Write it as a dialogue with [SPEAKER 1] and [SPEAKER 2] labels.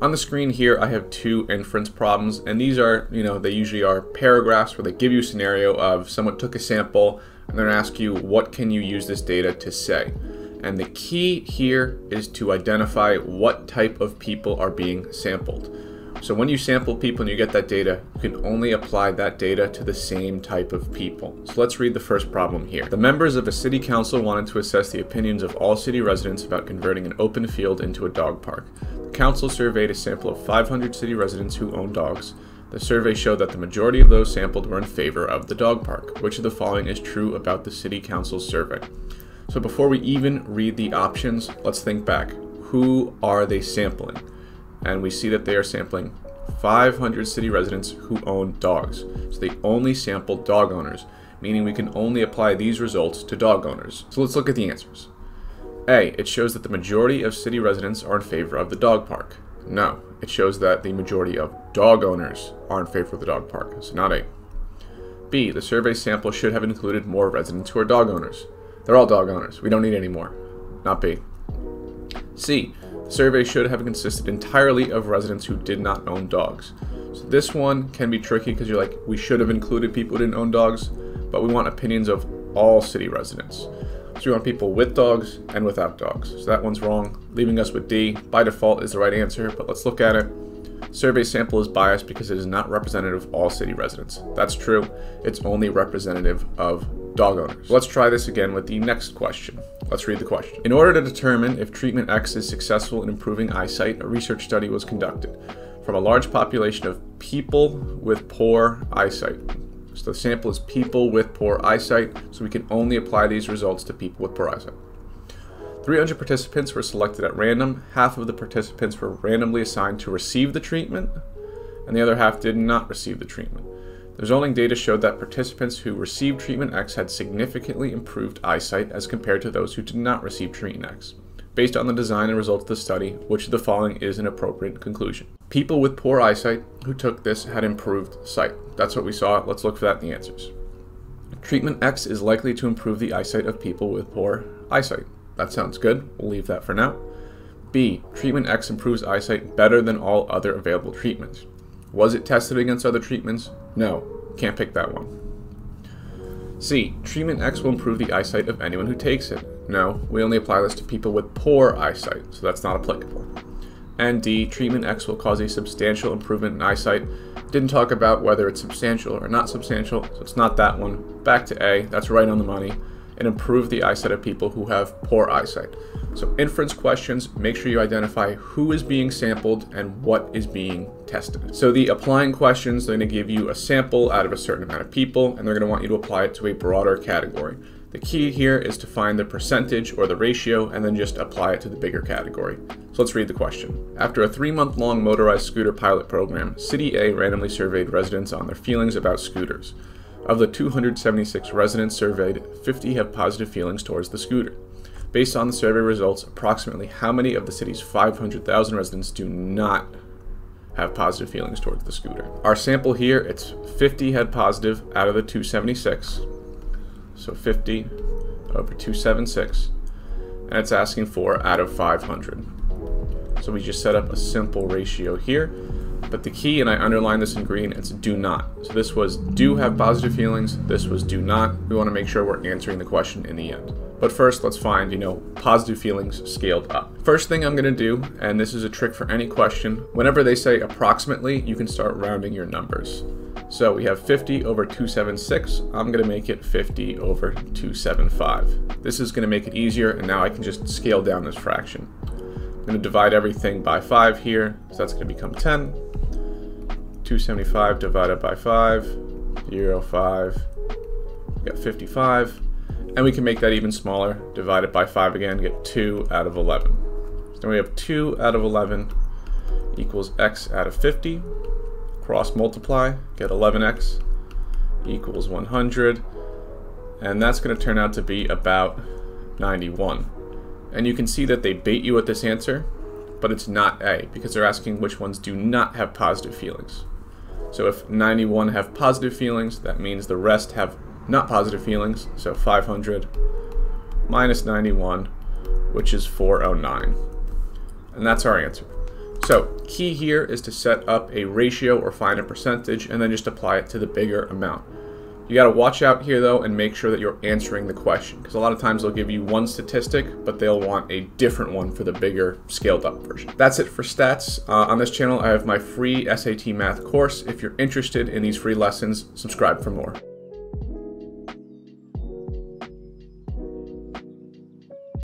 [SPEAKER 1] On the screen here, I have two inference problems, and these are, you know, they usually are paragraphs where they give you a scenario of someone took a sample and they're gonna ask you, what can you use this data to say? And the key here is to identify what type of people are being sampled. So when you sample people and you get that data, you can only apply that data to the same type of people. So let's read the first problem here. The members of a city council wanted to assess the opinions of all city residents about converting an open field into a dog park. The council surveyed a sample of 500 city residents who own dogs. The survey showed that the majority of those sampled were in favor of the dog park. Which of the following is true about the city council's survey? So before we even read the options, let's think back. Who are they sampling? And we see that they are sampling 500 city residents who own dogs. So they only sampled dog owners, meaning we can only apply these results to dog owners. So let's look at the answers. A, it shows that the majority of city residents are in favor of the dog park. No, it shows that the majority of dog owners are in favor of the dog park, so not A. B, the survey sample should have included more residents who are dog owners. They're all dog owners. We don't need any more. Not B. C. Survey should have consisted entirely of residents who did not own dogs. So this one can be tricky because you're like, we should have included people who didn't own dogs, but we want opinions of all city residents. So we want people with dogs and without dogs. So that one's wrong, leaving us with D. By default is the right answer, but let's look at it. Survey sample is biased because it is not representative of all city residents. That's true. It's only representative of dog owners. Let's try this again with the next question. Let's read the question. In order to determine if treatment X is successful in improving eyesight, a research study was conducted from a large population of people with poor eyesight. So the sample is people with poor eyesight, so we can only apply these results to people with poor eyesight. 300 participants were selected at random. Half of the participants were randomly assigned to receive the treatment, and the other half did not receive the treatment. The resulting data showed that participants who received treatment X had significantly improved eyesight as compared to those who did not receive treatment X. Based on the design and results of the study, which of the following is an appropriate conclusion? People with poor eyesight who took this had improved sight. That's what we saw. Let's look for that in the answers. Treatment X is likely to improve the eyesight of people with poor eyesight. That sounds good. We'll leave that for now. B. Treatment X improves eyesight better than all other available treatments. Was it tested against other treatments? No. Can't pick that one. C. Treatment X will improve the eyesight of anyone who takes it. No, we only apply this to people with poor eyesight, so that's not applicable. And D. Treatment X will cause a substantial improvement in eyesight. Didn't talk about whether it's substantial or not substantial, so it's not that one. Back to A, that's right on the money and improve the eyesight of people who have poor eyesight. So inference questions, make sure you identify who is being sampled and what is being tested. So the applying questions, they're gonna give you a sample out of a certain amount of people, and they're gonna want you to apply it to a broader category. The key here is to find the percentage or the ratio and then just apply it to the bigger category. So let's read the question. After a three month long motorized scooter pilot program, City A randomly surveyed residents on their feelings about scooters. Of the 276 residents surveyed, 50 have positive feelings towards the scooter. Based on the survey results, approximately how many of the city's 500,000 residents do not have positive feelings towards the scooter? Our sample here, it's 50 had positive out of the 276. So 50 over 276. And it's asking for out of 500. So we just set up a simple ratio here but the key, and I underline this in green, it's do not. So this was do have positive feelings, this was do not. We want to make sure we're answering the question in the end. But first, let's find, you know, positive feelings scaled up. First thing I'm going to do, and this is a trick for any question, whenever they say approximately, you can start rounding your numbers. So we have 50 over 276. I'm going to make it 50 over 275. This is going to make it easier, and now I can just scale down this fraction. I'm going to divide everything by 5 here, so that's going to become 10. 275 divided by 5, 0, 5, we got 55. And we can make that even smaller, divide it by 5 again, get 2 out of 11. So we have 2 out of 11 equals x out of 50. Cross multiply, get 11x equals 100. And that's going to turn out to be about 91. And you can see that they bait you with this answer, but it's not A, because they're asking which ones do not have positive feelings. So if 91 have positive feelings, that means the rest have not positive feelings. So 500 minus 91, which is 409. And that's our answer. So key here is to set up a ratio or find a percentage and then just apply it to the bigger amount. You got to watch out here though and make sure that you're answering the question because a lot of times they'll give you one statistic, but they'll want a different one for the bigger scaled up version. That's it for stats. Uh, on this channel, I have my free SAT math course. If you're interested in these free lessons, subscribe for more.